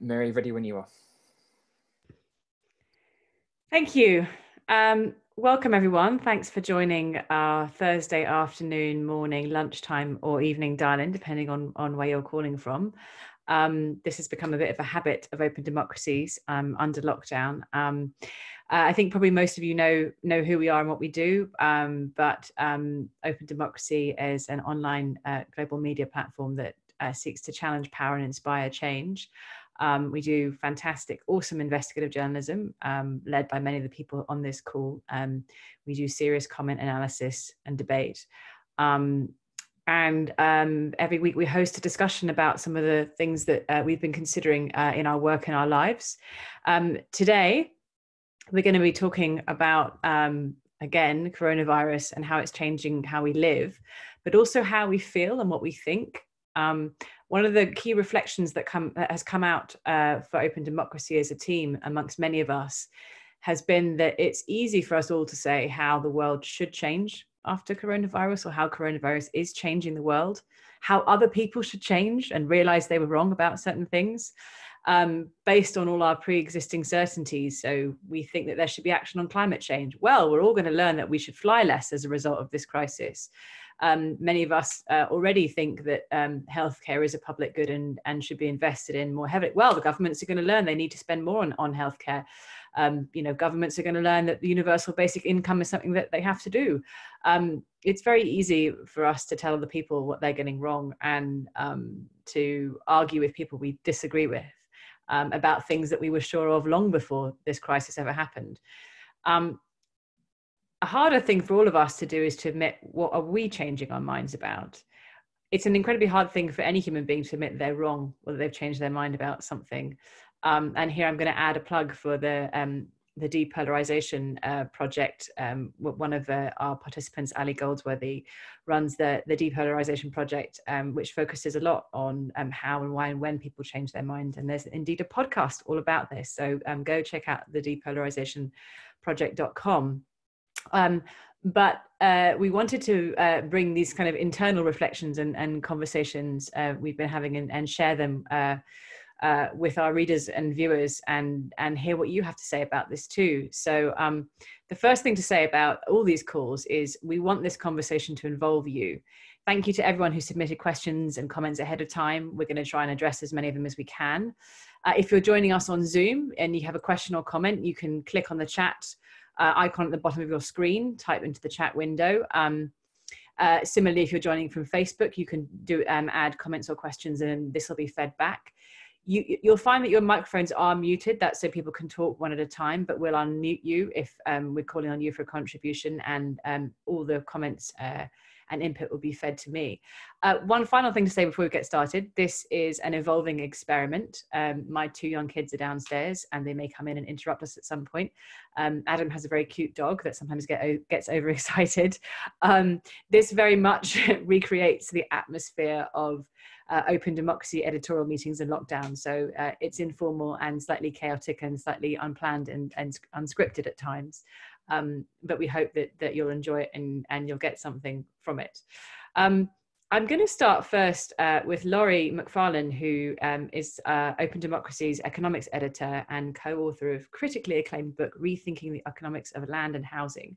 Mary, ready when you are. Thank you. Um, welcome, everyone. Thanks for joining our Thursday afternoon, morning, lunchtime, or evening dial in, depending on, on where you're calling from. Um, this has become a bit of a habit of open democracies um, under lockdown. Um, uh, I think probably most of you know know who we are and what we do, um, but um, Open Democracy is an online uh, global media platform that uh, seeks to challenge power and inspire change. Um, we do fantastic, awesome investigative journalism um, led by many of the people on this call. Um, we do serious comment analysis and debate. Um, and um, every week we host a discussion about some of the things that uh, we've been considering uh, in our work and our lives. Um, today, we're going to be talking about, again, coronavirus and how it's changing how we live, but also how we feel and what we think. Um, one of the key reflections that come that has come out uh, for open democracy as a team amongst many of us has been that it's easy for us all to say how the world should change after coronavirus or how coronavirus is changing the world how other people should change and realize they were wrong about certain things um, based on all our pre-existing certainties. So we think that there should be action on climate change. Well we're all going to learn that we should fly less as a result of this crisis um, many of us uh, already think that um, healthcare is a public good and, and should be invested in more heavily. Well, the governments are going to learn they need to spend more on, on healthcare. Um, you know, governments are going to learn that the universal basic income is something that they have to do. Um, it's very easy for us to tell other people what they're getting wrong and um, to argue with people we disagree with um, about things that we were sure of long before this crisis ever happened. Um, a harder thing for all of us to do is to admit what are we changing our minds about. It's an incredibly hard thing for any human being to admit they're wrong or that they've changed their mind about something. Um, and here i'm going to add a plug for the um, the depolarization uh, project um, one of our participants ali goldsworthy runs the the depolarization project um, which focuses a lot on um, how and why and when people change their mind. And there's indeed a podcast all about this. So um, go check out the depolarization project.com um, but uh, we wanted to uh, bring these kind of internal reflections and, and conversations uh, we've been having and, and share them uh, uh, with our readers and viewers and, and hear what you have to say about this too. So um, the first thing to say about all these calls is we want this conversation to involve you. Thank you to everyone who submitted questions and comments ahead of time. We're going to try and address as many of them as we can. Uh, if you're joining us on Zoom and you have a question or comment, you can click on the chat uh, icon at the bottom of your screen, type into the chat window. Um, uh, similarly, if you're joining from Facebook, you can do um, add comments or questions, and this will be fed back. You, will find that your microphones are muted. That's so people can talk one at a time, but we'll unmute you if um, we're calling on you for a contribution, and um, all the comments uh, and input will be fed to me. Uh, one final thing to say before we get started this is an evolving experiment. Um, my two young kids are downstairs and they may come in and interrupt us at some point. Um, Adam has a very cute dog that sometimes get, gets overexcited. Um, this very much recreates the atmosphere of uh, open democracy editorial meetings and lockdown. So uh, it's informal and slightly chaotic and slightly unplanned and, and unscripted at times um, but we hope that that you'll enjoy it and and you'll get something from it. Um, I'm going to start first uh, with Laurie Macfarlane, who um, is uh, Open Democracy's economics editor and co-author of critically acclaimed book Rethinking the Economics of Land and Housing.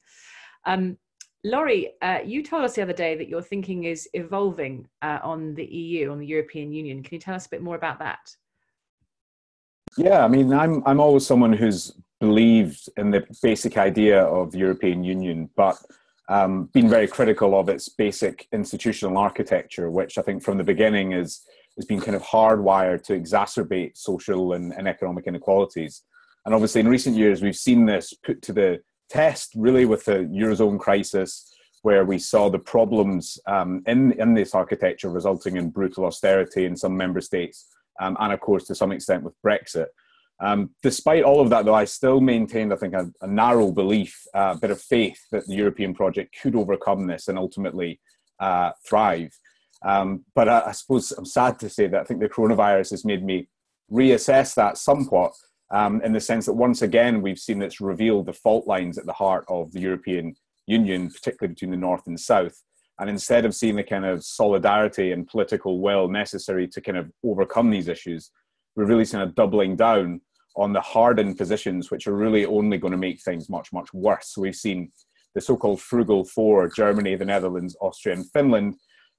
Um, Laurie, uh, you told us the other day that your thinking is evolving uh, on the EU, on the European Union. Can you tell us a bit more about that? Yeah, I mean, I'm I'm always someone who's believed in the basic idea of European Union, but um, been very critical of its basic institutional architecture, which I think from the beginning is has been kind of hardwired to exacerbate social and, and economic inequalities. And obviously, in recent years, we've seen this put to the test, really, with the eurozone crisis, where we saw the problems um, in in this architecture resulting in brutal austerity in some member states, um, and of course, to some extent, with Brexit. Um, despite all of that, though, I still maintained, I think, a, a narrow belief, a uh, bit of faith that the European project could overcome this and ultimately uh, thrive. Um, but I, I, suppose I'm sad to say that I think the coronavirus has made me reassess that somewhat um, in the sense that once again we've seen it's revealed the fault lines at the heart of the European Union, particularly between the North and South. And instead of seeing the kind of solidarity and political will necessary to kind of overcome these issues, we're really kind of doubling down on the hardened positions, which are really only going to make things much, much worse. So we've seen the so called frugal four Germany, the Netherlands, Austria, and Finland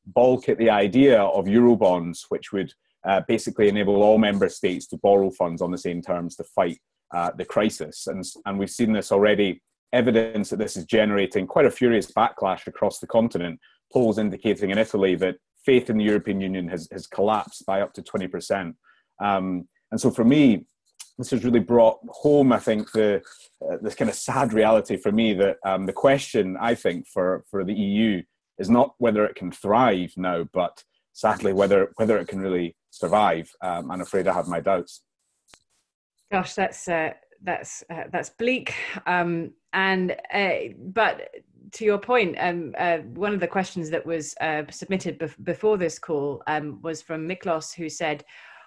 balk at the idea of Eurobonds, which would uh, basically enable all member states to borrow funds on the same terms to fight uh, the crisis. And, and we've seen this already, evidence that this is generating quite a furious backlash across the continent. Polls indicating in Italy that faith in the European Union has, has collapsed by up to 20%. Um, and so for me, this has really brought home, I think, the uh, this kind of sad reality for me that um, the question I think for for the EU is not whether it can thrive now, but sadly whether whether it can really survive. Um, I'm afraid I have my doubts. Gosh, that's uh, that's uh, that's bleak. Um, and uh, but to your point, um, uh, one of the questions that was uh, submitted bef- before this call um, was from Miklos, who said,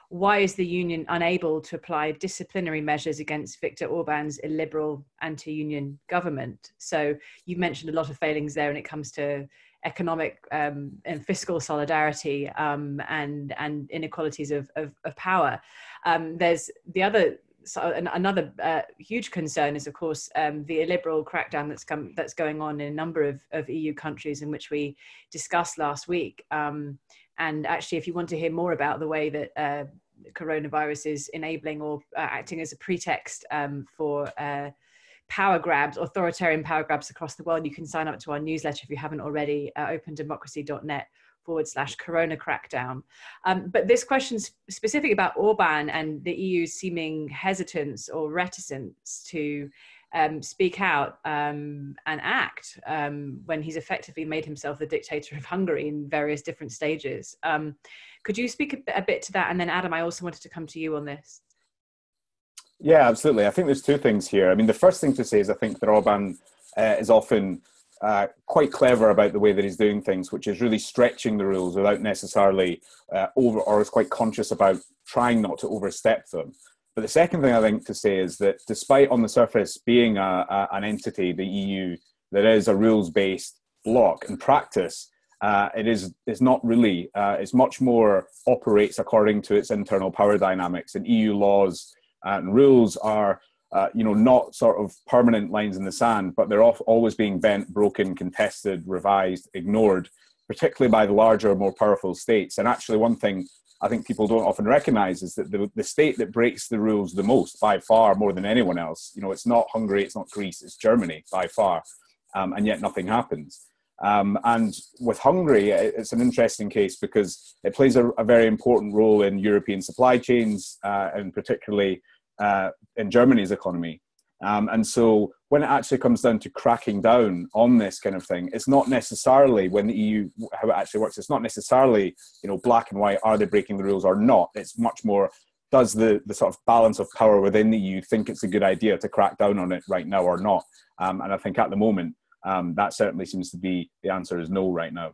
why is the union unable to apply disciplinary measures against Viktor Orban's illiberal anti-union government? So you mentioned a lot of failings there, when it comes to economic um, and fiscal solidarity um, and and inequalities of of, of power. Um, there's the other so another uh, huge concern is, of course, um, the illiberal crackdown that's come that's going on in a number of, of EU countries, in which we discussed last week. Um, and actually, if you want to hear more about the way that uh, coronavirus is enabling or uh, acting as a pretext um, for uh, power grabs, authoritarian power grabs across the world, you can sign up to our newsletter if you haven't already, uh, opendemocracy.net forward slash corona crackdown. Um, but this question specific about Orban and the EU's seeming hesitance or reticence to um, speak out um, and act um, when he's effectively made himself the dictator of Hungary in various different stages. Um, could you speak a, a bit to that? And then, Adam, I also wanted to come to you on this. Yeah, absolutely. I think there's two things here. I mean, the first thing to say is I think that Orban uh, is often uh, quite clever about the way that he's doing things, which is really stretching the rules without necessarily uh, over, or is quite conscious about trying not to overstep them. But the second thing I think to say is that despite on the surface being a, a, an entity, the EU, that is a rules based bloc, in practice, uh, it is is not really. Uh, it's much more operates according to its internal power dynamics, and EU laws and rules are. Uh, you know, not sort of permanent lines in the sand, but they're always being bent, broken, contested, revised, ignored, particularly by the larger, more powerful states. And actually, one thing I think people don't often recognize is that the, the state that breaks the rules the most, by far more than anyone else, you know, it's not Hungary, it's not Greece, it's Germany by far, um, and yet nothing happens. Um, and with Hungary, it's an interesting case because it plays a, a very important role in European supply chains, uh, and particularly uh, in Germany's economy. Um, and so when it actually comes down to cracking down on this kind of thing, it's not necessarily when the EU how it actually works. It's not necessarily you know black and white. Are they breaking the rules or not? It's much more. Does the, the sort of balance of power within the EU think it's a good idea to crack down on it right now or not? Um, and I think at the moment, um, that certainly seems to be the answer is no right now.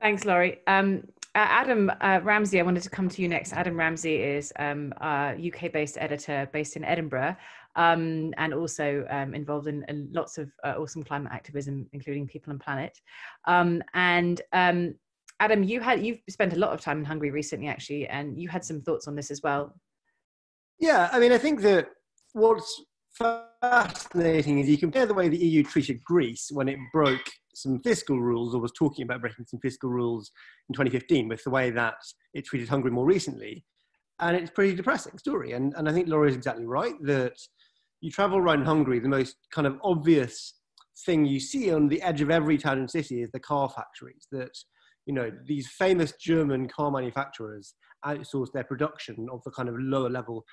Thanks, Laurie. Um, Adam uh, Ramsay, I wanted to come to you next. Adam Ramsay is um, a UK based editor based in Edinburgh um, and also um, involved in, in, lots of uh, awesome climate activism, including People and Planet. Um, and um, Adam, you had you've spent a lot of time in Hungary recently, actually, and you had some thoughts on this as well. Yeah, I mean, I think that what's fascinating is you compare the way the EU treated Greece when it broke some fiscal rules or was talking about breaking some fiscal rules in 2015 with the way that it treated Hungary more recently. And it's a pretty depressing story. And, and I think Laura is exactly right that you travel around Hungary, the most kind of obvious thing you see on the edge of every town and city is the car factories that you know these famous german car manufacturers outsource their production of the kind of lower level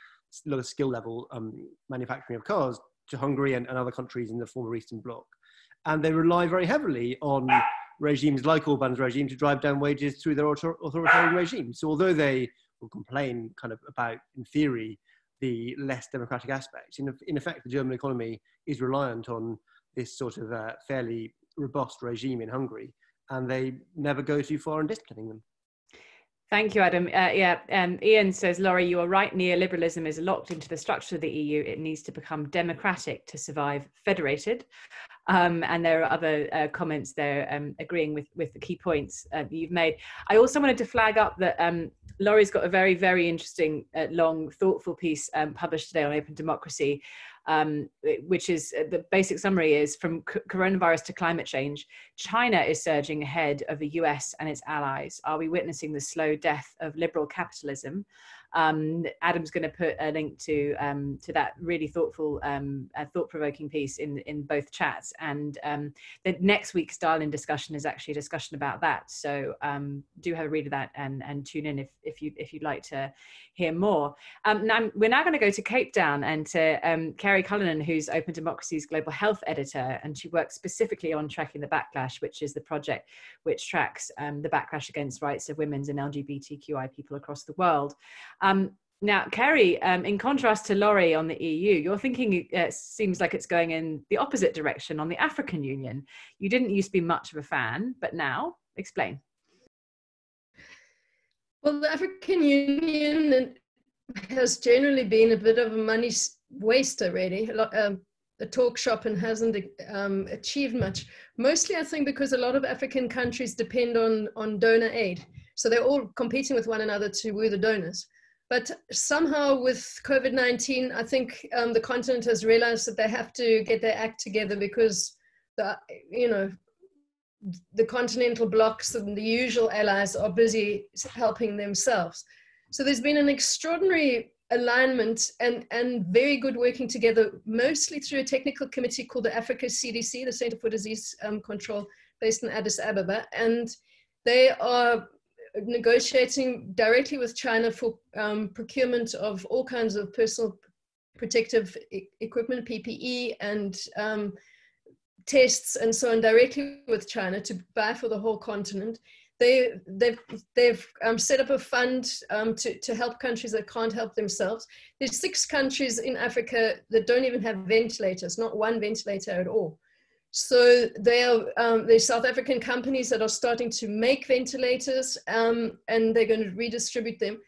lower skill level um, manufacturing of cars to hungary and, and other countries in the former eastern bloc and they rely very heavily on regimes like Orban's regime to drive down wages through their authoritarian regime. So although they will complain kind of about, in theory, the less democratic aspects, in, in effect, the German economy is reliant on this sort of uh, fairly robust regime in Hungary, and they never go too far in disciplining them. Thank you, Adam. Uh, yeah, um, Ian says, Laurie, you are right. Neoliberalism is locked into the structure of the EU. It needs to become democratic to survive federated. Um, and there are other uh, comments there um, agreeing with, with the key points uh, that you've made. I also wanted to flag up that um, Laurie's got a very, very interesting, uh, long, thoughtful piece um, published today on open democracy um, which is uh, the basic summary is from coronavirus to climate change, China is surging ahead of the US and its allies. Are we witnessing the slow death of liberal capitalism? Um, Adam's going to put a link to um, to that really thoughtful, um, uh, thought-provoking piece in in both chats. And um, the next week's Darling discussion is actually a discussion about that. So um, do have a read of that and and tune in if if you if you'd like to hear more. Um, now we're now going to go to Cape Town and to Kerry Cullinan, who's Open Democracy's global health editor, and she works specifically on tracking the backlash, which is the project which tracks the backlash against rights of women's and LGBTQI people across the world. Um, now, Kerry, um, in contrast to Laurie on the EU, your thinking uh, seems like it's going in the opposite direction on the African Union. You didn't used to be much of a fan, but now, explain. Well, the African Union has generally been a bit of a money waster, really. A, um, a talk shop and hasn't um, achieved much. Mostly, I think, because a lot of African countries depend on, on donor aid. So they're all competing with one another to woo the donors. But somehow with COVID 19, I think um, the continent has realized that they have to get their act together because the, you know, the continental blocks and the usual allies are busy helping themselves. So there's been an extraordinary alignment and, and very good working together, mostly through a technical committee called the Africa CDC, the Center for Disease um, Control, based in Addis Ababa. And they are negotiating directly with China for um, procurement of all kinds of personal protective e- equipment, PPE, and um, tests and so on directly with China to buy for the whole continent. They, they've they've um, set up a fund um, to, to help countries that can't help themselves. There's six countries in Africa that don't even have ventilators, not one ventilator at all. So they are um, there's South African companies that are starting to make ventilators, um, and they're going to redistribute them.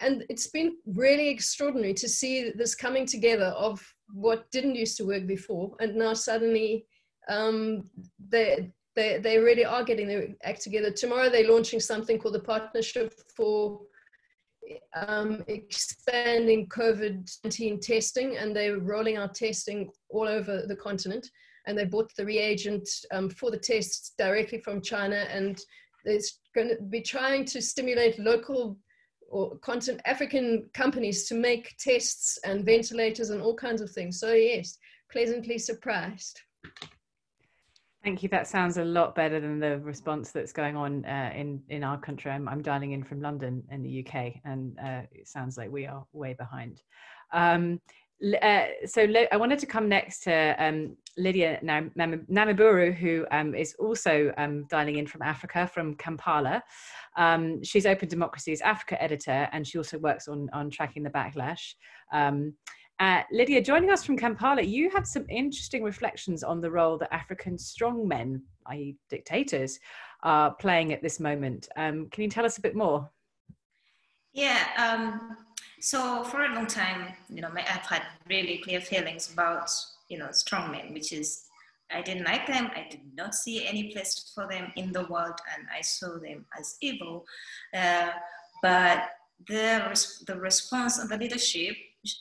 And it's been really extraordinary to see this coming together of what didn't used to work before, and now suddenly um, they, they they really are getting their act together. Tomorrow they're launching something called the Partnership for um, expanding COVID-19 testing, and they're rolling out testing all over the continent and they bought the reagent um, for the tests directly from China. And it's going to be trying to stimulate local or continent African companies to make tests and ventilators and all kinds of things. So yes, pleasantly surprised. Thank you. That sounds a lot better than the response that's going on uh, in in our country. I'm, I'm, dialing in from London in the UK, and uh, it sounds like we are way behind. Um, uh, so I wanted to come next to um, Lydia Namubiru, who um, is also um, dialing in from Africa, from Kampala. Um, she's Open Democracy's Africa editor, and she also works on, on tracking the backlash. Um, uh, Lydia, joining us from Kampala, you had some interesting reflections on the role that African strongmen, i.e., dictators, are playing at this moment. Um, can you tell us a bit more? Yeah, so for a long time, you know, I've had really clear feelings about, you know, strongmen, which is I didn't like them. I did not see any place for them in the world, and I saw them as evil. Uh, but the the response and the leadership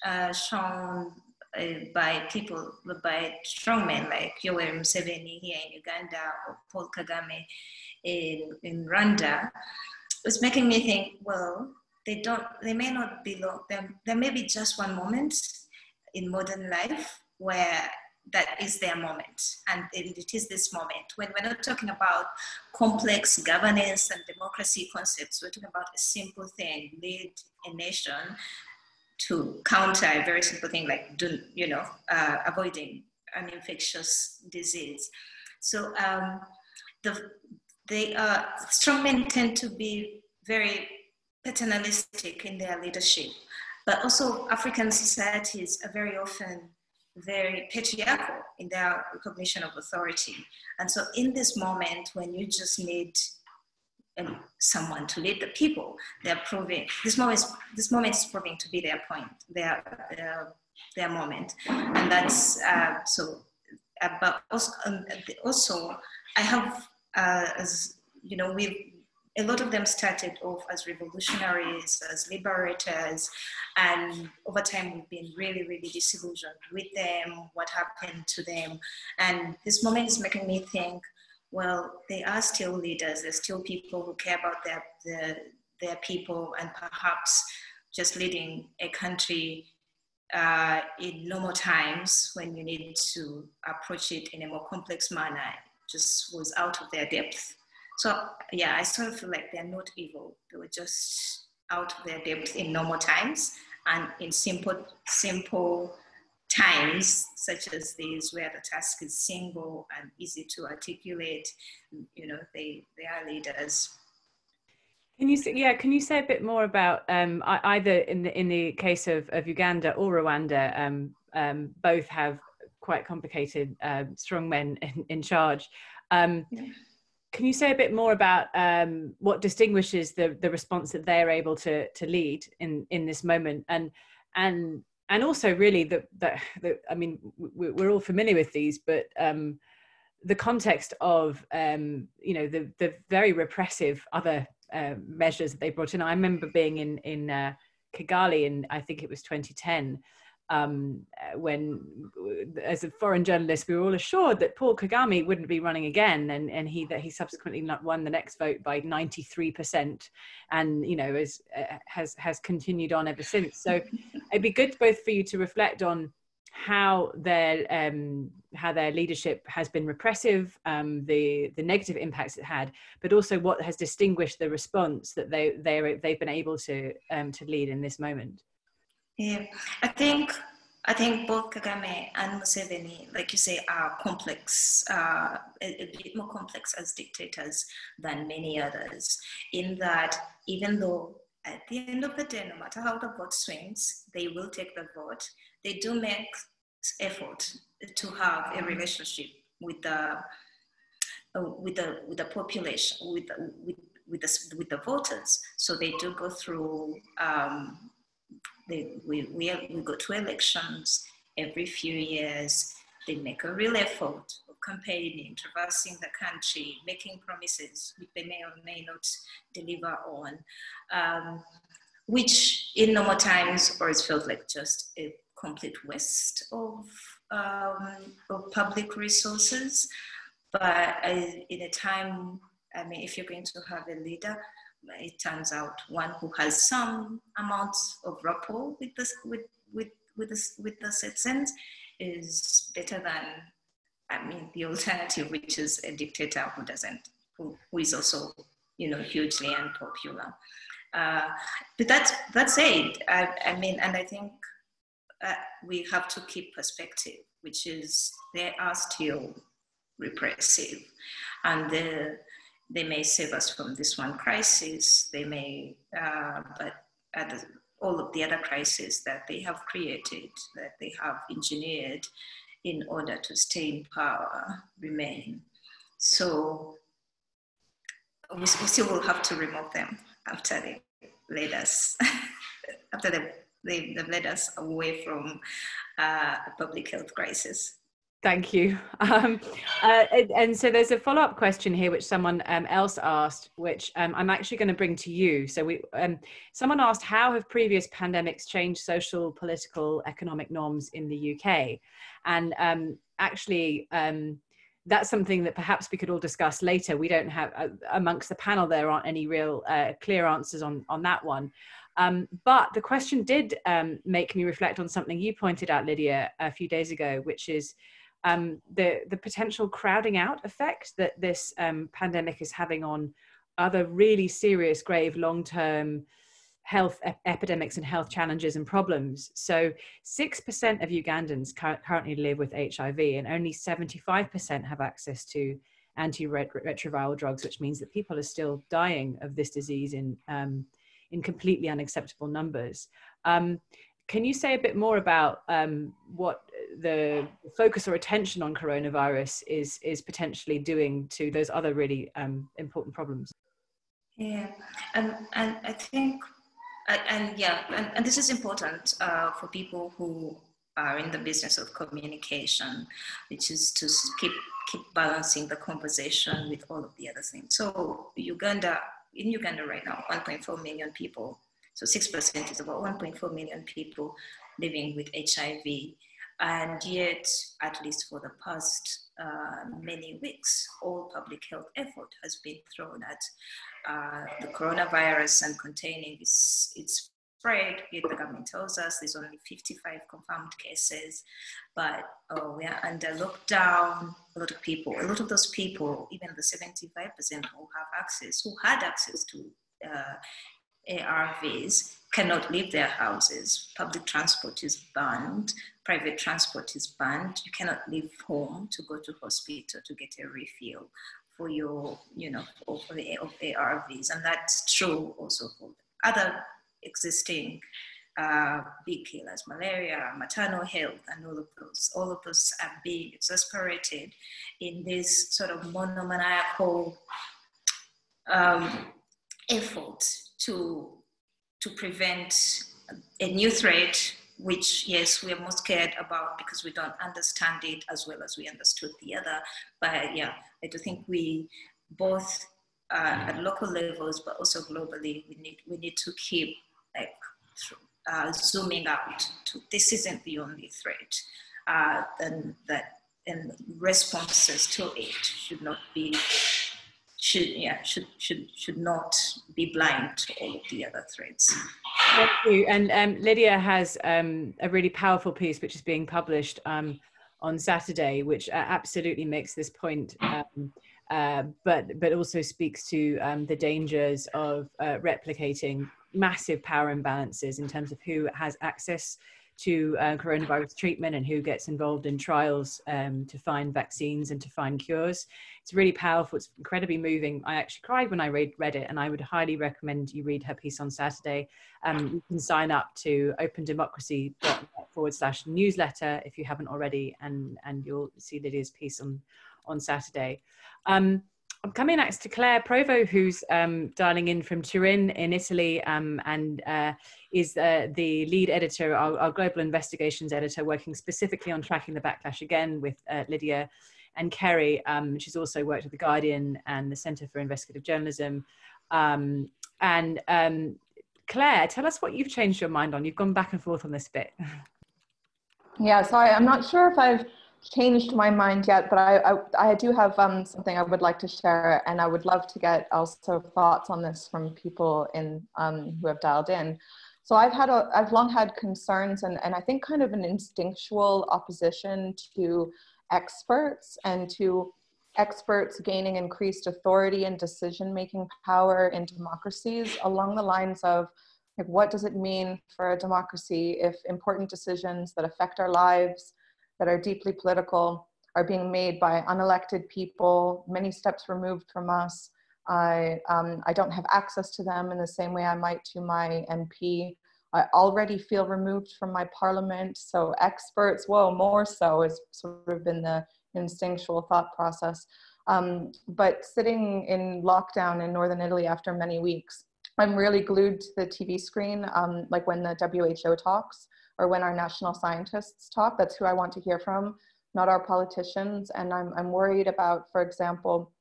uh, shown uh, by people, by strongmen like Yoweri Museveni here in Uganda or Paul Kagame in, in Rwanda, was making me think, well, they don't they may not belong there, there may be just one moment in modern life where that is their moment and it, is this moment. When we're not talking about complex governance and democracy concepts we're talking about a simple thing lead a nation to counter a very simple thing like do, you know uh, avoiding an infectious disease. So um, the they uh, strong men tend to be very paternalistic in their leadership. But also, African societies are very often very patriarchal in their recognition of authority. And so, in this moment, when you just need and someone to lead the people. They're proving this moment. Is, this moment is proving to be their point, their their, their moment, and that's uh, so. Uh, but also, um, also, I have uh, as you know, we a lot of them started off as revolutionaries, as liberators, and over time we've been really, really disillusioned with them, what happened to them. And this moment is making me think, well, they are still leaders, they're still people who care about their, their, their people and perhaps just leading a country uh, in normal times when you need to approach it in a more complex manner. Just was out of their depth so yeah, I sort of feel like they're not evil. They were just out of their depth in normal times and in simple, simple times such as these where the task is single and easy to articulate, you know, they, they are leaders. Can you say, yeah? Can you say a bit more about um, either in the in the case of, of Uganda or Rwanda? Um, um, both have quite complicated uh, strong men in, in charge. Um, yeah can you say a bit more about um, what distinguishes the the response that they're able to to lead in in this moment? And and and also really the the, the I mean we're all familiar with these but um, the context of um, you know the the very repressive other uh, measures that they brought in. I remember being in in uh, Kigali in I think it was 2010 um, uh, when, as a foreign journalist, we were all assured that Paul Kagame wouldn't be running again, and, and he that he subsequently won the next vote by 93%, and you know is, uh, has has continued on ever since. So it'd be good both for you to reflect on how their um, how their leadership has been repressive, um, the the negative impacts it had, but also what has distinguished the response that they they they've been able to um, to lead in this moment. Yeah, I think I think both Kagame and Museveni, like you say, are complex, uh, a, a, bit more complex as dictators than many others. In that, even though at the end of the day, no matter how the vote swings, they will take the vote. They do make effort to have a relationship with the uh, with the with the population, with with with the with the voters. So they do go through. Um, they, we, we, we go to elections every few years. They make a real effort of campaigning, traversing the country, making promises which they may or may not deliver on, um, which in normal times always felt like just a complete waste of, um, of public resources. But uh, in a time, I mean, if you're going to have a leader it turns out one who has some amount of rapport with this with with with the, with the citizens is better than I mean the alternative, which is a dictator who doesn't who, who is also you know hugely unpopular. Uh, but that's that's it. I, I mean, and I think uh, we have to keep perspective, which is they are still repressive, and the they may save us from this one crisis. They may, uh, but all of the other crises that they have created, that they have engineered in order to stay in power, remain. So we, we still will have to remove them after they led us, after they, they, they led us away from uh, a public health crisis. Thank you. Um, uh, and so there's a follow up question here, which someone um, else asked, which um, I'm actually going to bring to you. So we, um, someone asked, how have previous pandemics changed social, political, economic norms in the UK? And um, actually, um, that's something that perhaps we could all discuss later. We don't have uh, amongst the panel there aren't any real uh, clear answers on on that one. Um, but the question did um, make me reflect on something you pointed out, Lydia, a few days ago, which is um, the the potential crowding out effect that this um, pandemic is having on other really serious, grave, long term health ep- epidemics and health challenges and problems. So, six percent of Ugandans cu- currently live with HIV, and only seventy five percent have access to antiretroviral drugs, which means that people are still dying of this disease in um, in completely unacceptable numbers. Um, can you say a bit more about um, what the focus or attention on coronavirus is is potentially doing to those other really um, important problems? Yeah, and and I think, and yeah, and, and this is important uh, for people who are in the business of communication, which is to keep keep balancing the conversation with all of the other things. So Uganda, in Uganda right now, 1.4 million people. So 6% is about 1.4 million people living with HIV. And yet, at least for the past uh, many weeks, all public health effort has been thrown at uh, the coronavirus and containing its, its spread. Yet the government tells us there's only 55 confirmed cases, but oh, we are under lockdown. A lot of people, a lot of those people, even the 75% who have access, who had access to uh, ARVs cannot leave their houses. Public transport is banned. Private transport is banned. You cannot leave home to go to hospital to get a refill for your, you know, of, of ARVs. And that's true also for other existing uh, big killers, malaria, maternal health, and all of those. All of those are being exasperated in this sort of monomaniacal um, effort to, to prevent a new threat, which, yes, we are most scared about because we don't understand it as well as we understood the other. But yeah, I do think we both uh, at local levels, but also globally, we need, we need to keep like uh, zooming out to this isn't the only threat, uh, then that and responses to it should not be should yeah should should should not be blind to all of the other threats. Thank you. And um, Lydia has um, a really powerful piece which is being published um, on Saturday, which uh, absolutely makes this point. Um, uh, but but also speaks to um, the dangers of uh, replicating massive power imbalances in terms of who has access to uh, coronavirus treatment and who gets involved in trials um, to find vaccines and to find cures. It's really powerful. It's incredibly moving. I actually cried when I read, read it, and I would highly recommend you read her piece on Saturday. Um, you can sign up to opendemocracy.net forward slash newsletter if you haven't already, and, and you'll see Lydia's piece on, on Saturday. Um, I'm coming next to Claire Provost, who's um, dialing in from Turin in Italy um, and uh, is uh, the lead editor, our, our, global investigations editor, working specifically on tracking the backlash again with uh, Lydia and Kerry. Um, she's also worked at The Guardian and the Centre for Investigative Journalism. Um, and um, Claire, tell us what you've changed your mind on. You've gone back and forth on this bit. Yeah, so I'm not sure if I've changed my mind yet, but I, I, I do have um, something I would like to share, and I would love to get also thoughts on this from people in um, who have dialed in. So I've had a, I've long had concerns, and, and I think kind of an instinctual opposition to experts and to experts gaining increased authority and decision-making power in democracies along the lines of like, what does it mean for a democracy if important decisions that affect our lives that are deeply political are being made by unelected people, many steps removed from us. I, um, I don't have access to them in the same way I might to my MP. I already feel removed from my parliament. So experts, whoa, more so has sort of been the instinctual thought process. Um, but sitting in lockdown in Northern Italy after many weeks, I'm really glued to the TV screen, um, like when the WHO talks or when our national scientists talk. That's who I want to hear from, not our politicians. And I'm, I'm worried about, for example,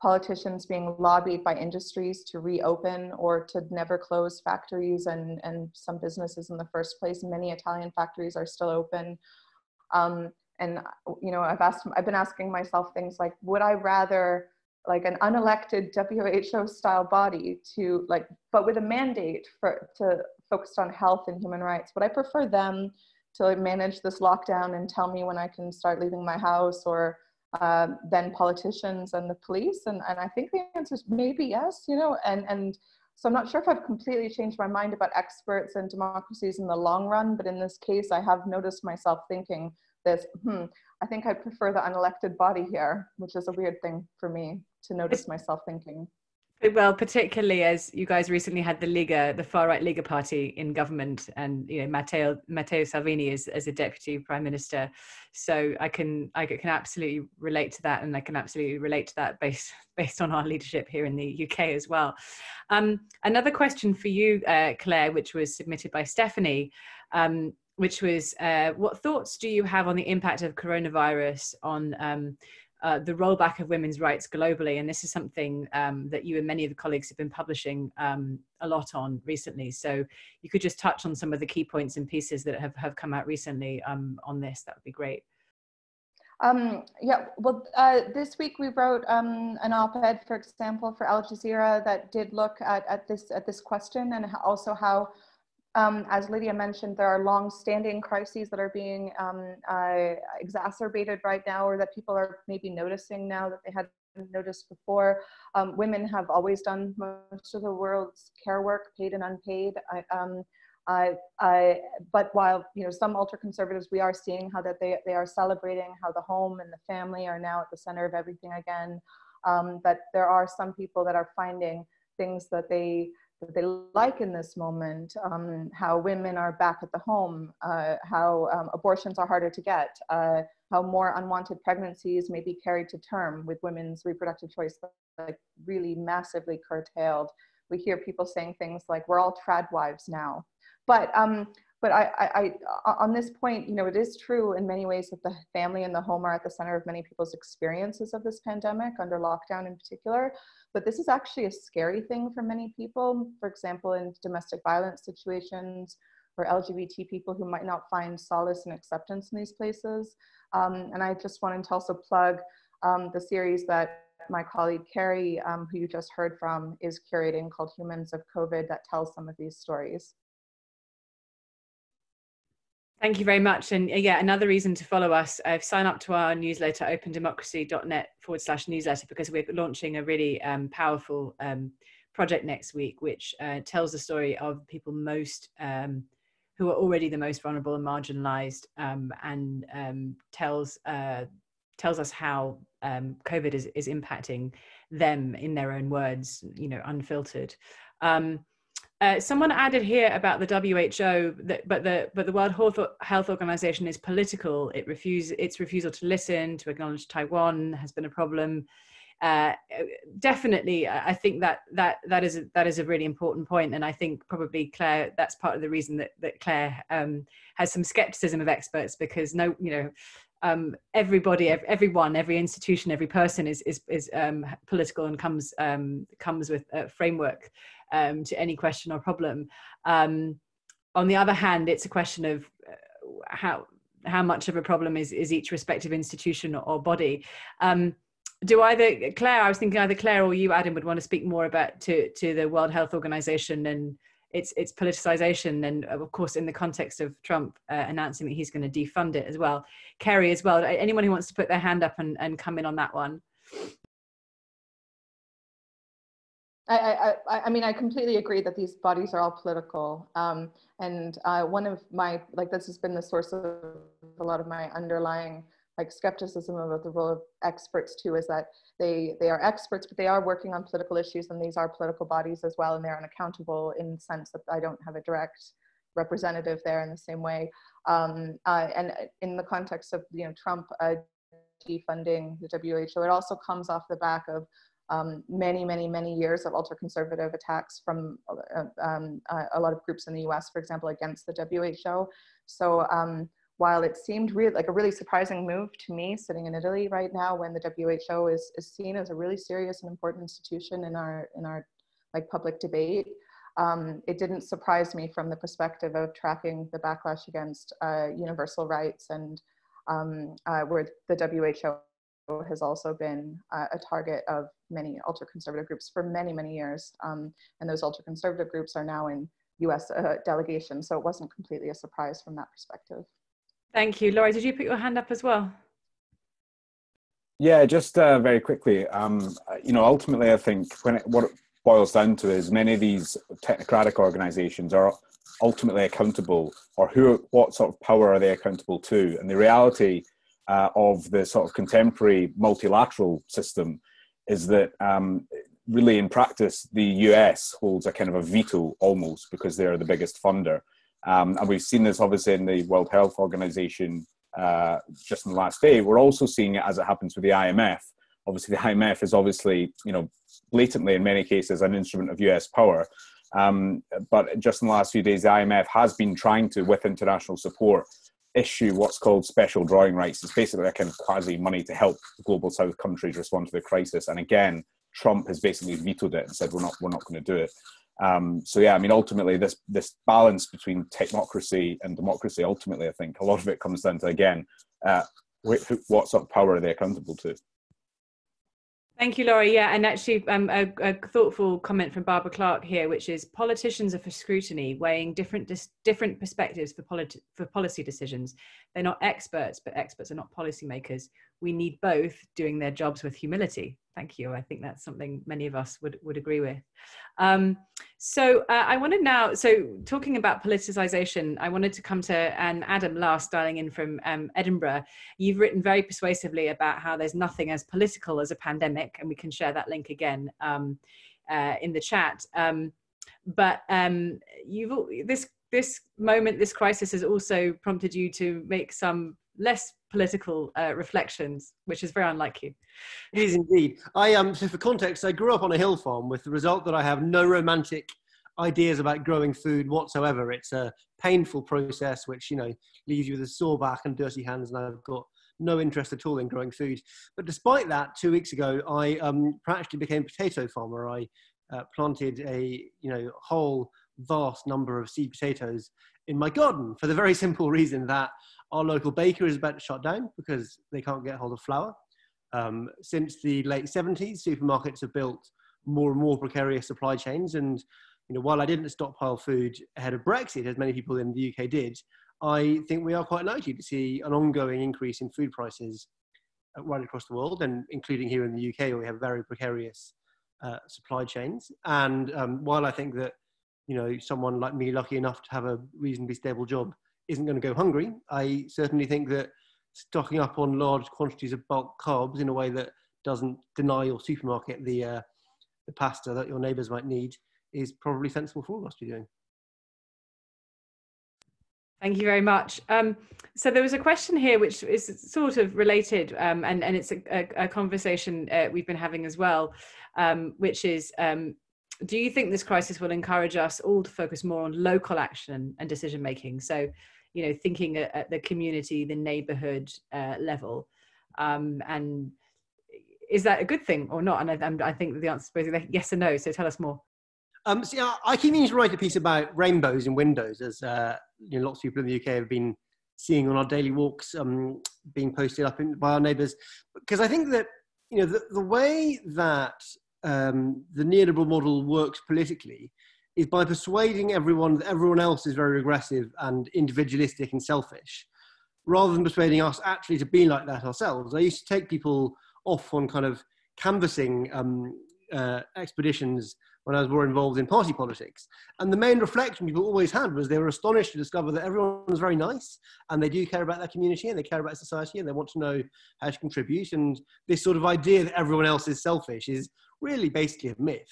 politicians being lobbied by industries to reopen or to never close factories and, and some businesses in the first place. Many Italian factories are still open. Um, and you know, I've asked, I've been asking myself things like, would I rather like an unelected WHO style body to like, but with a mandate for to focused on health and human rights. Would I prefer them to manage this lockdown and tell me when I can start leaving my house or uh, then politicians and the police? And, and I think the answer is maybe yes, you know, and, and so I'm not sure if I've completely changed my mind about experts and democracies in the long run, but in this case, I have noticed myself thinking this, hmm, I think I prefer the unelected body here, which is a weird thing for me to notice myself thinking. Well, particularly as you guys recently had the Liga, the far right Liga party in government, and you know Matteo Matteo Salvini is as a deputy prime minister. So I can I can absolutely relate to that, and I can absolutely relate to that based based on our leadership here in the UK as well. Um, another question for you, uh, Claire, which was submitted by Stephanie. Um, which was uh, what thoughts do you have on the impact of coronavirus on um, uh, the rollback of women's rights globally. And this is something um, that you and many of the colleagues have been publishing um, a lot on recently. So you could just touch on some of the key points and pieces that have, have come out recently um, on this. That would be great. Um, yeah, well, uh, this week we wrote um, an op-ed, for example, for Al Jazeera that did look at, at this at this question and also how um, as Lydia mentioned, there are long-standing crises that are being um, uh, exacerbated right now, or that people are maybe noticing now that they hadn't noticed before. Um, women have always done most of the world's care work, paid and unpaid. I, um, I, I, but while you know some ultra-conservatives, we are seeing how that they, they are celebrating how the home and the family are now at the center of everything again. Um, but there are some people that are finding things that they that they like in this moment, um, how women are back at the home, uh, how um, abortions are harder to get, uh, how more unwanted pregnancies may be carried to term with women's reproductive choice like really massively curtailed. We hear people saying things like, we're all trad wives now. But um, but I, I, I, on this point, you know, it is true in many ways that the family and the home are at the center of many people's experiences of this pandemic, under lockdown in particular. But this is actually a scary thing for many people. For example, in domestic violence situations or LGBT people who might not find solace and acceptance in these places. Um, and I just wanted to also plug um, the series that my colleague Kerry, um, who you just heard from, is curating called Humans of COVID that tells some of these stories. Thank you very much. And uh, yeah, another reason to follow us, uh, sign up to our newsletter, opendemocracy.net forward slash newsletter, because we're launching a really um, powerful um, project next week, which uh, tells the story of people most, um, who are already the most vulnerable and marginalized, um, and um, tells, uh, tells us how um, COVID is, is impacting them in their own words, you know, unfiltered. Um, uh, someone added here about the WHO, that, but the but the World Health Organization is political. It refuse its refusal to listen to acknowledge Taiwan has been a problem. Uh, definitely, I think that that that is a, that is a really important point, and I think probably Claire, that's part of the reason that that Claire um, has some skepticism of experts because no, you know, um, everybody, everyone, every institution, every person is is, is um, political and comes um, comes with a framework um, to any question or problem. Um, on the other hand, it's a question of uh, how how much of a problem is is each respective institution or, or body. Um, do either Claire? I was thinking either Claire or you, Adam, would want to speak more about to to the World Health Organization and its its politicization, and of course in the context of Trump uh, announcing that he's going to defund it as well. Kerry as well. Anyone who wants to put their hand up and, and come in on that one. I, I, I mean, I completely agree that these bodies are all political. Um, and uh, one of my, like, this has been the source of a lot of my underlying, like, skepticism about the role of experts too, is that they, they are experts, but they are working on political issues, and these are political bodies as well, and they're unaccountable in the sense that I don't have a direct representative there in the same way. Um, uh, and in the context of, you know, Trump uh, defunding the WHO, it also comes off the back of um, many, many, many years of ultra conservative attacks from uh, um, uh, a lot of groups in the US, for example, against the WHO. So um, while it seemed really like a really surprising move to me sitting in Italy right now when the WHO is, is seen as a really serious and important institution in our, in our like public debate, um, it didn't surprise me from the perspective of tracking the backlash against uh, universal rights and um, uh, where the WHO has also been uh, a target of many ultra conservative groups for many, many years. Um, and those ultra conservative groups are now in US uh, delegations. So it wasn't completely a surprise from that perspective. Thank you. Laurie, did you put your hand up as well? Yeah, just uh, very quickly. Um, you know, ultimately, I think when it, what it boils down to is many of these technocratic organizations are ultimately accountable, or who, what sort of power are they accountable to? And the reality uh, of the sort of contemporary multilateral system is that um, really, in practice, the US holds a kind of a veto almost because they're the biggest funder. Um, and we've seen this obviously in the World Health Organization uh, just in the last day. We're also seeing it as it happens with the IMF. Obviously, the IMF is obviously, you know, blatantly in many cases an instrument of US power. Um, but just in the last few days, the IMF has been trying to, with international support, issue what's called special drawing rights. It's basically a kind of quasi money to help global south countries respond to the crisis. And again, Trump has basically vetoed it and said we're not we're not going to do it. Um, so yeah, I mean, ultimately, this this balance between technocracy and democracy, ultimately, I think a lot of it comes down to again, uh, what sort of power are they accountable to? Thank you, Laurie. Yeah, and actually, um, a, a, thoughtful comment from Barbara Clark here, which is politicians are for scrutiny, weighing different dis- different perspectives for, for policy decisions. They're not experts, but experts are not policymakers. We need both doing their jobs with humility. Thank you. I think that's something many of us would, would agree with. Um, so uh, I wanted now, so talking about politicization, I wanted to come to and Adam last, dialing in from um, Edinburgh. You've written very persuasively about how there's nothing as political as a pandemic, and we can share that link again um, uh, in the chat. Um, but um, you've this this moment, this crisis has also prompted you to make some less political uh, reflections, which is very unlike you. It is indeed. I um, so for context, I grew up on a hill farm with the result that I have no romantic ideas about growing food whatsoever. It's a painful process which you know leaves you with a sore back and dirty hands, and I've got no interest at all in growing food. But despite that, two weeks ago, I um, practically became potato farmer. I uh, planted a you know whole vast number of seed potatoes in my garden for the very simple reason that our local baker is about to shut down because they can't get hold of flour. Um, since the late 70s, supermarkets have built more and more precarious supply chains. And you know, while I didn't stockpile food ahead of Brexit, as many people in the UK did, I think we are quite likely to see an ongoing increase in food prices uh, right across the world, and including here in the UK, where we have very precarious uh, supply chains. And um, while I think that you know someone like me, lucky enough to have a reasonably stable job, isn't going to go hungry. I certainly think that stocking up on large quantities of bulk carbs in a way that doesn't deny your supermarket the uh, the pasta that your neighbours might need is probably sensible for all of us to be doing. Thank you very much. Um, so there was a question here which is sort of related, um, and, and it's a, a, a conversation uh, we've been having as well, um, which is um, do you think this crisis will encourage us all to focus more on local action and decision making? So, you know, thinking at, at the community, the neighborhood uh, level, um, and is that a good thing or not? And I, I think the answer is basically yes or no. So tell us more. Um, yeah, I keep meaning to write a piece about rainbows in windows, as uh, you know, lots of people in the UK have been seeing on our daily walks, um, being posted up in, by our neighbours. Because I think that you know the, the way that um, the neoliberal model works politically is by persuading everyone that everyone else is very regressive and individualistic and selfish, rather than persuading us actually to be like that ourselves. I used to take people off on kind of canvassing um, uh, expeditions when I was more involved in party politics. And the main reflection people always had was they were astonished to discover that everyone was very nice and they do care about their community and they care about society and they want to know how to contribute. And this sort of idea that everyone else is selfish is really basically a myth.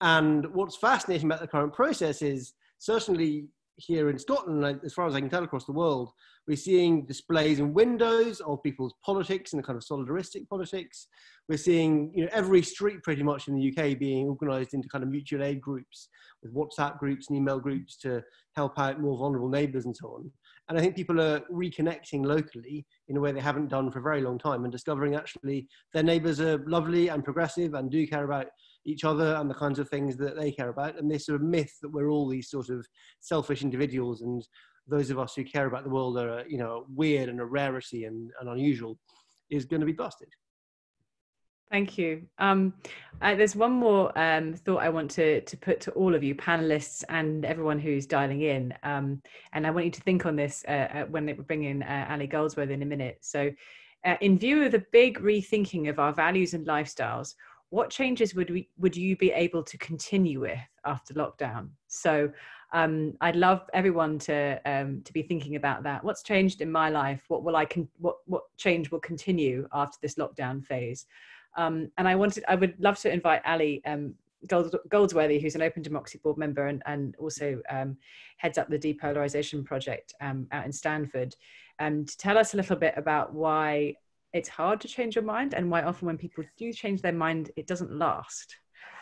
And what's fascinating about the current process is certainly here in Scotland, as far as I can tell across the world, we're seeing displays in windows of people's politics and the kind of solidaristic politics. We're seeing you know, every street pretty much in the UK being organised into kind of mutual aid groups with WhatsApp groups and email groups to help out more vulnerable neighbours and so on. And I think people are reconnecting locally in a way they haven't done for a very long time and discovering actually their neighbours are lovely and progressive and do care about each other and the kinds of things that they care about. And this sort of myth that we're all these sort of selfish individuals and those of us who care about the world are, you know, weird and a rarity and, and unusual is going to be busted. Thank you. Um, uh, there's one more um, thought I want to, to put to all of you panelists and everyone who's dialing in. Um, and I want you to think on this uh, uh, when we bring in uh, Ali Goldsworthy in a minute. So, uh, in view of the big rethinking of our values and lifestyles, what changes would we would you be able to continue with after lockdown? So, um, I'd love everyone to um, to be thinking about that. What's changed in my life? What will I con- what what change will continue after this lockdown phase? Um, and I wanted, I would love to invite Ali um, Gold, Goldsworthy, who's an Open Democracy Board member and, and also um, heads up the Depolarization Project um, out in Stanford, um, to tell us a little bit about why it's hard to change your mind and why often when people do change their mind, it doesn't last.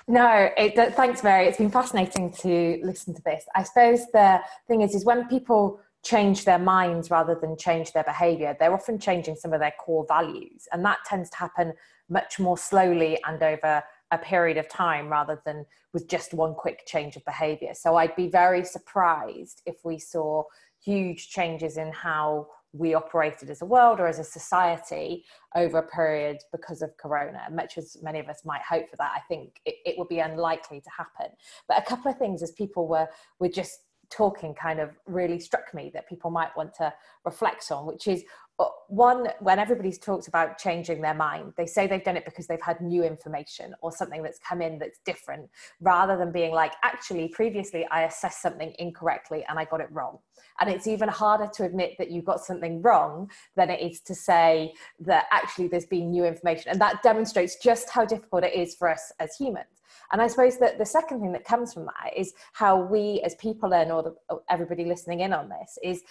No, it, thanks, Mary. It's been fascinating to listen to this. I suppose the thing is, is when people change their minds rather than change their behavior, they're often changing some of their core values. And that tends to happen much more slowly and over a period of time rather than with just one quick change of behavior. So I'd be very surprised if we saw huge changes in how we operated as a world or as a society over a period because of corona much as many of us might hope for that i think it, it would be unlikely to happen but a couple of things as people were were just talking kind of really struck me that people might want to reflect on which is uh, one when everybody's talked about changing their mind they say they've done it because they've had new information or something that's come in that's different rather than being like actually previously i assessed something incorrectly and i got it wrong. And it's even harder to admit that you got something wrong than it is to say that actually there's been new information. And that demonstrates just how difficult it is for us as humans. And I suppose that the second thing that comes from that is how we as people learn, or the, everybody listening in on this, is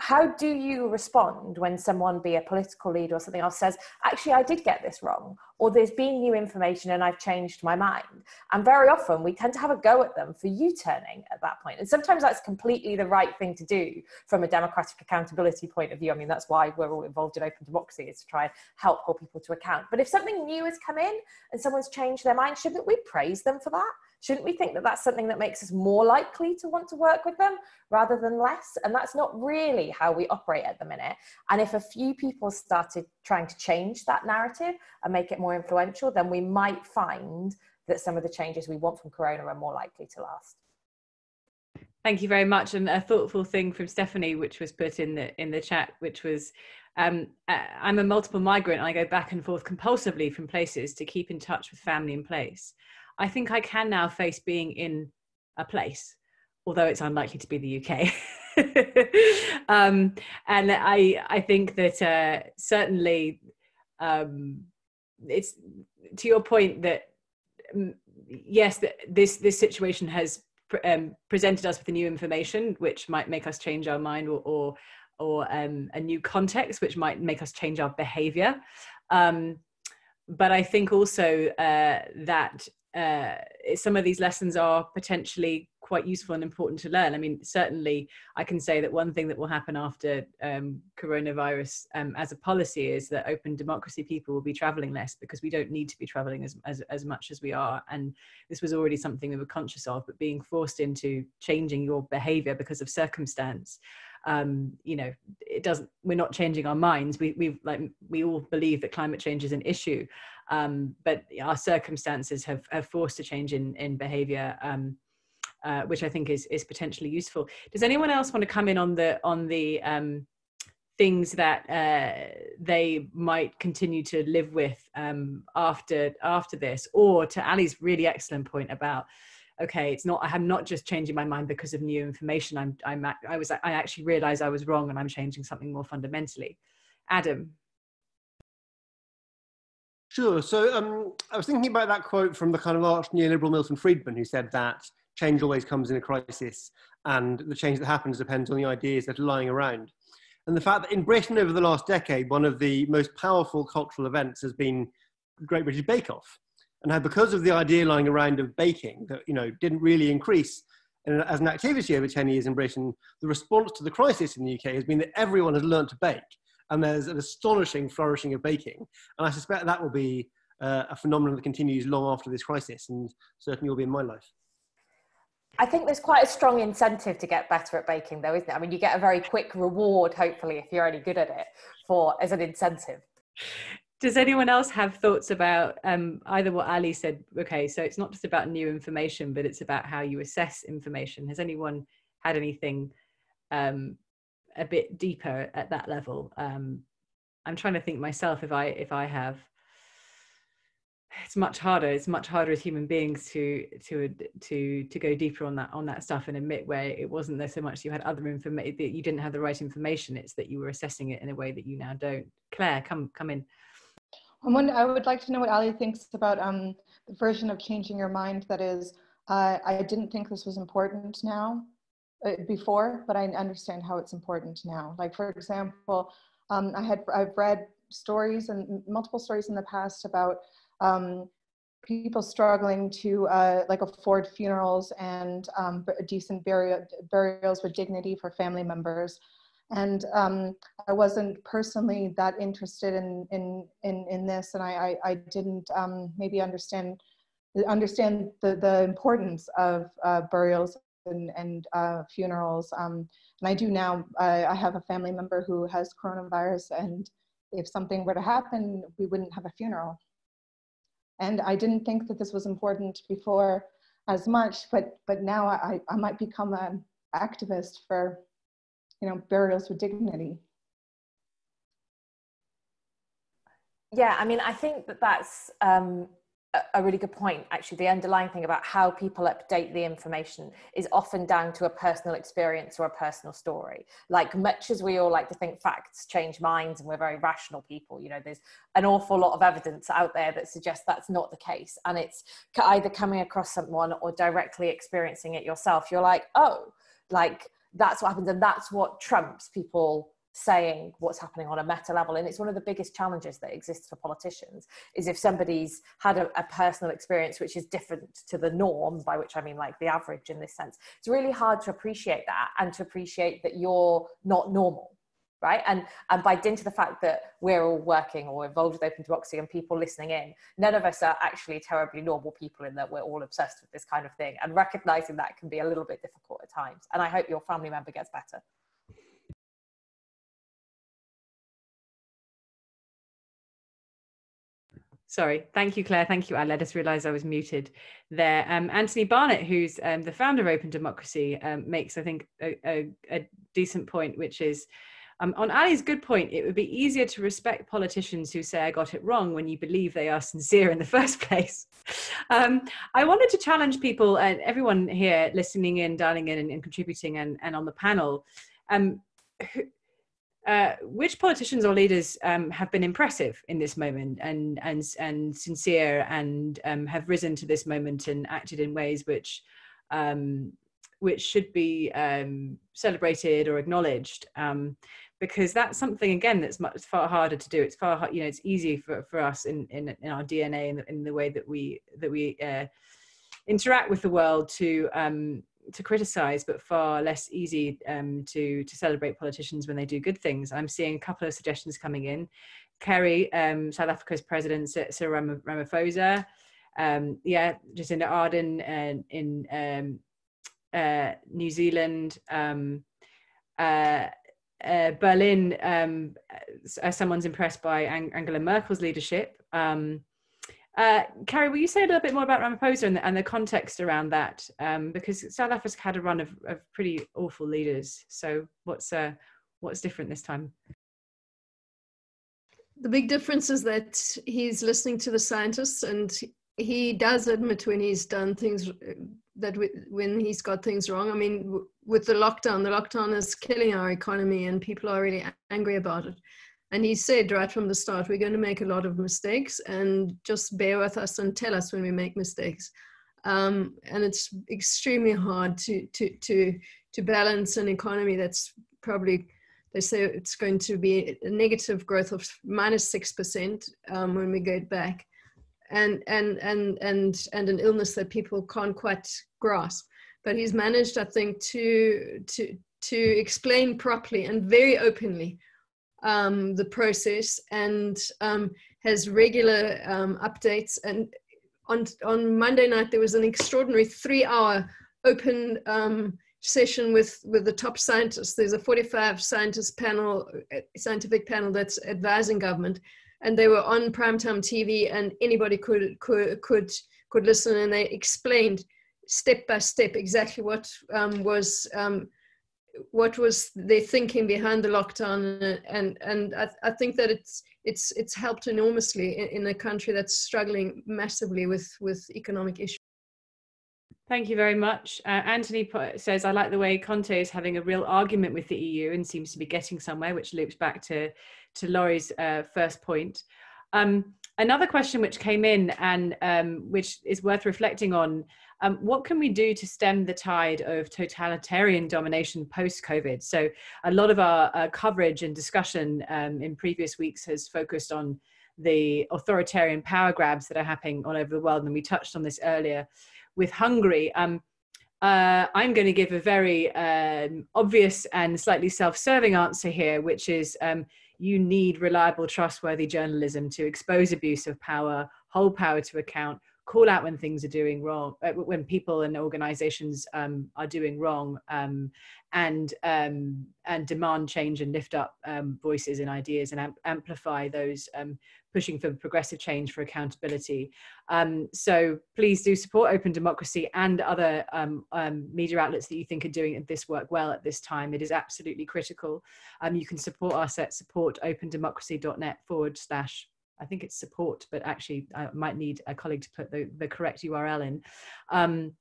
how do you respond when someone be a political leader or something else says actually i did get this wrong or there's been new information and i've changed my mind? And very often we tend to have a go at them for u-turning at that point. point and sometimes that's completely the right thing to do from a democratic accountability point of view. I mean that's why we're all involved in open democracy is to try and help hold people to account. But if something new has come in and someone's changed their mind shouldn't we praise them for that shouldn't we think that that's something that makes us more likely to want to work with them rather than less? And that's not really how we operate at the minute. And if a few people started trying to change that narrative and make it more influential then we might find that some of the changes we want from corona are more likely to last. Thank you very much. And a thoughtful thing from stephanie which was put in the in the chat which was um, i'm a multiple migrant and i go back and forth compulsively from places to keep in touch with family in place I think I can now face being in a place, although it's unlikely to be the UK. um, and I, I think that uh, certainly um, it's to your point that um, yes, this this situation has um, presented us with new information, which might make us change our mind, or or, or um, a new context, which might make us change our behaviour. Um, but I think also uh, that uh, some of these lessons are potentially quite useful and important to learn. I mean, certainly, I can say that one thing that will happen after um, coronavirus um, as a policy is that open democracy people will be traveling less because we don't need to be traveling as, as, as much as we are. And this was already something we were conscious of, but being forced into changing your behavior because of circumstance um, you know, it doesn't. We're not changing our minds. We we like we all believe that climate change is an issue, um, but our circumstances have have forced a change in in behaviour. Um, uh, which I think is is potentially useful. Does anyone else want to come in on the on the um, things that uh, they might continue to live with um, after after this, or to Ali's really excellent point about okay it's not i'm not just changing my mind because of new information i'm i'm i was i actually realized i was wrong and i'm changing something more fundamentally adam Sure. So um, I was thinking about that quote from the kind of arch neoliberal Milton Friedman, who said that change always comes in a crisis, and the change that happens depends on the ideas that are lying around. And the fact that in Britain over the last decade, one of the most powerful cultural events has been Great British Bake Off and how because of the idea lying around of baking that you know didn't really increase as an activity over 10 years in Britain, the response to the crisis in the UK has been that everyone has learned to bake, and there's an astonishing flourishing of baking. And I suspect that will be uh, a phenomenon that continues long after this crisis, and certainly will be in my life. I think there's quite a strong incentive to get better at baking, though, isn't it? I mean, you get a very quick reward, hopefully, if you're any good at it, for as an incentive does anyone else have thoughts about um, either what Ali said? Okay, so it's not just about new information, but it's about how you assess information. Has anyone had anything um, a bit deeper at that level? Um, I'm trying to think myself if I if I have. It's much harder. It's much harder as human beings to to to to go deeper on that on that stuff and admit where it wasn't there so much you had other information that you didn't have the right information. It's that you were assessing it in a way that you now don't. Claire, come come in. I, wonder, I would like to know what Ali thinks about um, the version of changing your mind that is, uh, I didn't think this was important now before, but I understand how it's important now. Like for example, um, I had I've read stories and multiple stories in the past about um, people struggling to uh, like afford funerals and um, decent burial, burials with dignity for family members. And um, I wasn't personally that interested in in in, in this, and I I, I didn't um, maybe understand understand the the importance of uh, burials and, and uh, funerals. Um, and I do now. I have a family member who has coronavirus, and if something were to happen, we wouldn't have a funeral. And I didn't think that this was important before as much, but but now I, I might become an activist for, you know, burials with dignity. Yeah, I mean, I think that that's um, a really good point actually. The underlying thing about how people update the information is often down to a personal experience or a personal story. Like much as we all like to think facts change minds and we're very rational people you know there's an awful lot of evidence out there that suggests that's not the case. And it's either coming across someone or directly experiencing it yourself you're like oh like that's what happens. And that's what trumps people saying what's happening on a meta level. And it's one of the biggest challenges that exists for politicians is if somebody's had a, a, personal experience which is different to the norm by which i mean like the average in this sense it's really hard to appreciate that and to appreciate that you're not normal right? And and by dint of the fact that we're all working or involved with open democracy and people listening in none of us are actually terribly normal people in that we're all obsessed with this kind of thing. And recognizing that can be a little bit difficult at times. And i hope your family member gets better Sorry. Thank you, Claire. Thank you, I just realised I was muted there. Um, Anthony Barnett, who's um, the founder of Open Democracy, um, makes, I think, a, a, a decent point, which is um, on Ali's good point, it would be easier to respect politicians who say I got it wrong when you believe they are sincere in the first place. Um, I wanted to challenge people and everyone here listening in, dialing in, and, and contributing, and, and on the panel. Um, who, uh, which politicians or leaders um, have been impressive in this moment and and and sincere and um, have risen to this moment and acted in ways which um, which should be um, celebrated or acknowledged? Um, because that's something again that's much far harder to do. It's far you know it's easy for, for us in, in, in our dna in the, in the way that we that we uh, interact with the world to um, to criticize, but far less easy um, to to celebrate politicians when they do good things. I'm seeing a couple of suggestions coming in. Kerry, um, South Africa's president, Cyril Ramaphosa, um, yeah, Jacinda Ardern uh, in um, uh, New Zealand, um, uh, uh, Berlin, um, as someone's impressed by Ang- Angela Merkel's leadership. Um, uh, Kerry, will you say a little bit more about Ramaphosa and the, and the context around that? Um, because South Africa had a run of, of pretty awful leaders. So what's uh, what's different this time? The big difference is that he's listening to the scientists, and he does admit when he's done things that when he's got things wrong. I mean, with the lockdown, the lockdown is killing our economy, and people are really angry about it. And he said right from the start, we're going to make a lot of mistakes and just bear with us and tell us when we make mistakes. Um, and it's extremely hard to, to, to, to balance an economy that's probably, they say it's going to be a negative growth of minus 6% um, when we get back. And, and, and, and, and an illness that people can't quite grasp. But he's managed, I think, to, to, to explain properly and very openly um, the process and um, has regular um, updates. And on, on Monday night, there was an extraordinary three hour open um, session with, with the top scientists. There's a 45 scientist panel, scientific panel that's advising government. And they were on primetime TV and anybody could, could, could, could listen and they explained step by step exactly what um, was um, what was their thinking behind the lockdown and and I, I think that it's it's it's helped enormously in, in, a country that's struggling massively with with economic issues Thank you very much. Uh, Anthony says, I like the way Conte is having a real argument with the EU and seems to be getting somewhere, which loops back to, to Laurie's uh, first point. Um, another question which came in and um, which is worth reflecting on um, what can we do to stem the tide of totalitarian domination post COVID? So, a lot of our uh, coverage and discussion um, in previous weeks has focused on the authoritarian power grabs that are happening all over the world. And we touched on this earlier with Hungary. Um, uh, I'm going to give a very um, obvious and slightly self serving answer here, which is um, you need reliable, trustworthy journalism to expose abuse of power, hold power to account, call out when things are doing wrong, uh, when people and organizations um, are doing wrong, um, and um, and demand change and lift up um, voices and ideas and amplify those um, pushing for progressive change for accountability. Um, so please do support Open Democracy and other media outlets that you think are doing this work well at this time. It is absolutely critical. you can support us at supportopendemocracy.net forward slash I think it's support, but actually I might need a colleague to put the, the correct URL in. Um,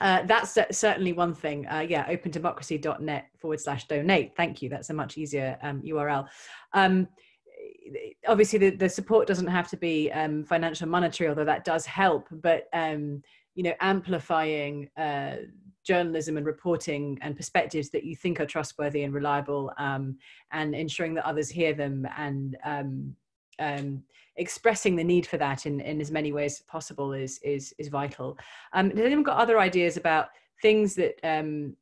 uh, that's certainly one thing. Uh, yeah, opendemocracy.net forward slash donate. Thank you. That's a much easier um, URL. Um, obviously, the, the support doesn't have to be um, financial monetary, although that does help. But um, you know, amplifying uh, journalism and reporting and perspectives that you think are trustworthy and reliable, um, and ensuring that others hear them and um, expressing the need for that in, in as many ways as possible is is is vital. Um, has anyone got other ideas about things that um,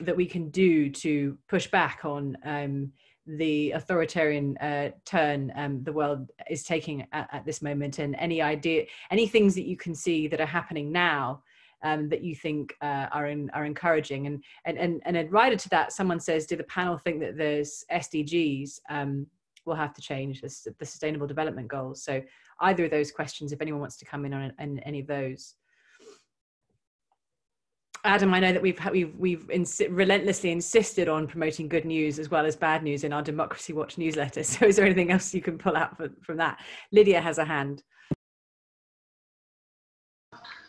that we can do to push back on um, the authoritarian uh, turn um, the world is taking at, at, this moment, and any idea, any things that you can see that are happening now um, that you think uh, are in, are encouraging. And and and and a to that, someone says, do the panel think that there's SDGs um, will have to change the, the sustainable development goals. So either of those questions, if anyone wants to come in on, any of those. Adam, I know that we've we've we've insi- relentlessly insisted on promoting good news as well as bad news in our Democracy Watch newsletter. So, is there anything else you can pull out for, from that? Lydia has a hand.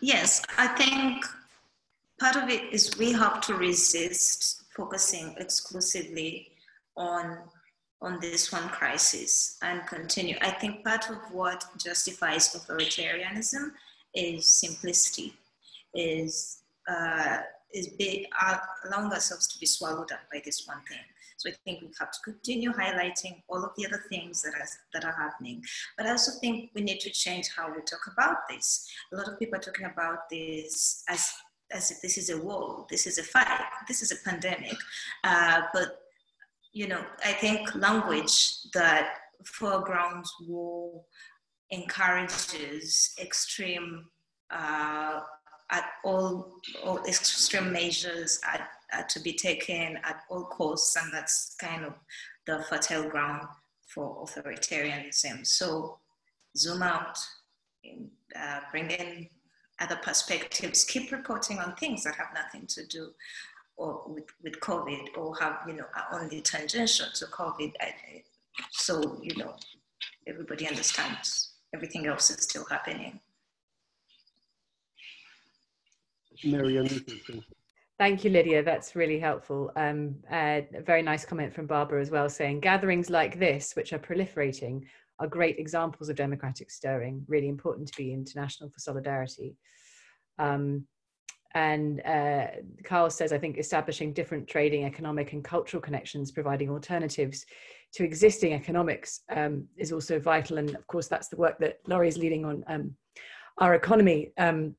Yes, I think part of it is we have to resist focusing exclusively on on this one crisis and continue. I think part of what justifies authoritarianism is simplicity, is uh, is uh, allowing ourselves to be swallowed up by this one thing. So I think we have to continue highlighting all of the other things that are, that are happening. But I also think we need to change how we talk about this. A lot of people are talking about this as as if this is a war, this is a fight, this is a pandemic. Uh, but you know, I think language that foregrounds war encourages extreme uh, at all, all extreme measures to be taken at all costs, and that's kind of the fertile ground for authoritarianism. So zoom out, uh, bring in other perspectives, keep reporting on things that have nothing to do or with, with COVID or have, you know, are only tangential to COVID. So, you know, everybody understands everything else is still happening. Miriam, Thank you, Lydia. That's really helpful. Um, uh, a very nice comment from Barbara as well, saying gatherings like this, which are proliferating, are great examples of democratic stirring. Really important to be international for solidarity. Um, and uh, Carl says, I think establishing different trading, economic, and cultural connections, providing alternatives to existing economics um, is also vital. And of course, that's the work that Laurie is leading on um, our economy. Um,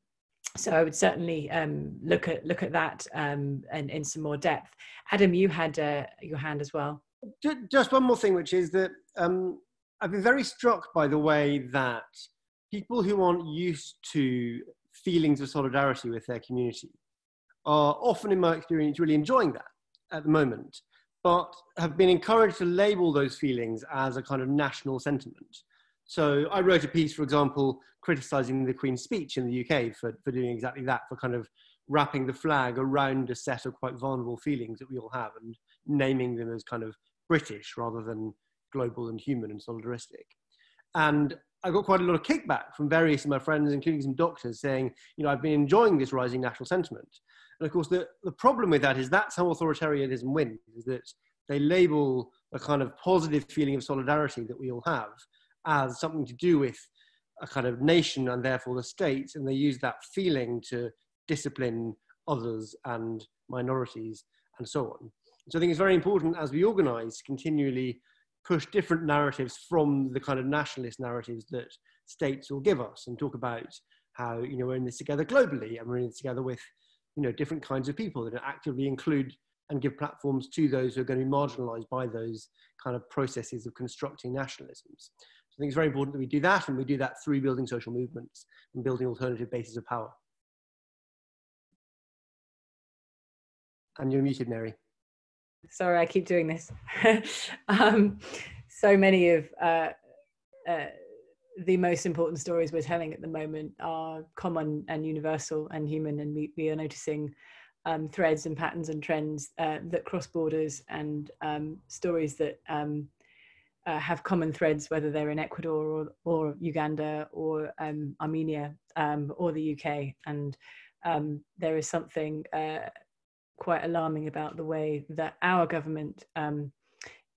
so I would certainly um, look at look at that um, and in some more depth. Adam, you had uh, your hand as well. Just one more thing, which is that um, I've been very struck by the way that people who aren't used to feelings of solidarity with their community are often, in my experience, really enjoying that at the moment, but have been encouraged to label those feelings as a kind of national sentiment. So I wrote a piece, for example, criticizing the Queen's speech in the UK for, for doing exactly that, for kind of wrapping the flag around a set of quite vulnerable feelings that we all have and naming them as kind of British rather than global and human and solidaristic. And I got quite a lot of kickback from various of my friends, including some doctors, saying, you know, I've been enjoying this rising national sentiment. And of course, the, the problem with that is that's how authoritarianism wins, is that they label a kind of positive feeling of solidarity that we all have as something to do with a kind of nation and therefore the state, and they use that feeling to discipline others and minorities and so on. So I think it's very important as we organise continually push different narratives from the kind of nationalist narratives that states will give us and talk about how you know we're in this together globally and we're in this together with you know different kinds of people that actively include and give platforms to those who are going to be marginalized by those kind of processes of constructing nationalisms. So I think it's very important that we do that and we do that through building social movements and building alternative bases of power. And you're muted, Mary. Sorry, I keep doing this. um, so many of uh, uh, the most important stories we're telling at the moment are common and universal and human, and we, we are noticing um, threads and patterns and trends uh, that cross borders and um, stories that um, uh, have common threads, whether they're in Ecuador or, or Uganda or um, Armenia um, or the UK. And there is something uh, quite alarming about the way that our government um,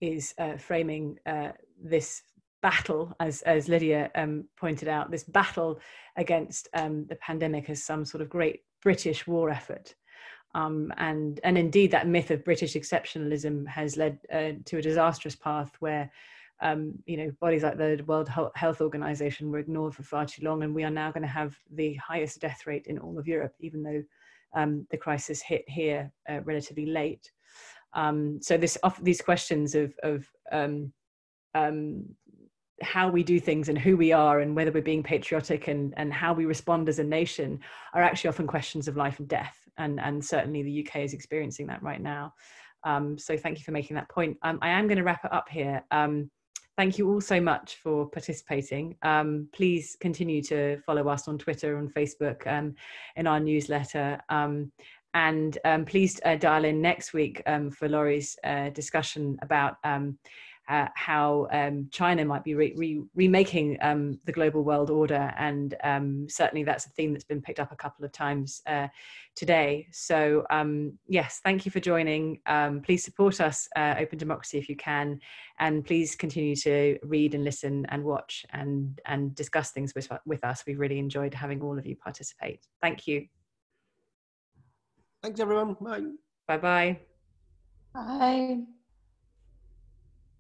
is uh, framing uh, this battle, as, as Lydia um, pointed out, this battle against um, the pandemic as some sort of great British war effort. Um, and, and indeed, that myth of British exceptionalism has led uh, to a disastrous path where um, you know, bodies like the World Health Organization were ignored for far too long, and we are now going to have the highest death rate in all of Europe, even though um, the crisis hit here uh, relatively late. Um, so this these questions of, of um, um, how we do things and who we are and whether we're being patriotic and, and how we respond as a nation are actually often questions of life and death. And, and certainly the UK is experiencing that right now. Um, so thank you for making that point. Um, I am going to wrap it up here. Um, thank you all so much for participating. Um, please continue to follow us on Twitter and Facebook um, in our newsletter. Um, and um, please uh, dial in next week um, for Laurie's uh, discussion about um, uh, how um, China might be re- re- remaking um, the global world order. And um, certainly that's a theme that's been picked up a couple of times uh, today. So, um, yes, thank you for joining. Um, please support us, uh, Open Democracy, if you can. And please continue to read and listen and watch and, and discuss things with, with us. We've really enjoyed having all of you participate. Thank you. Thanks, everyone. Bye. Bye-bye. Bye.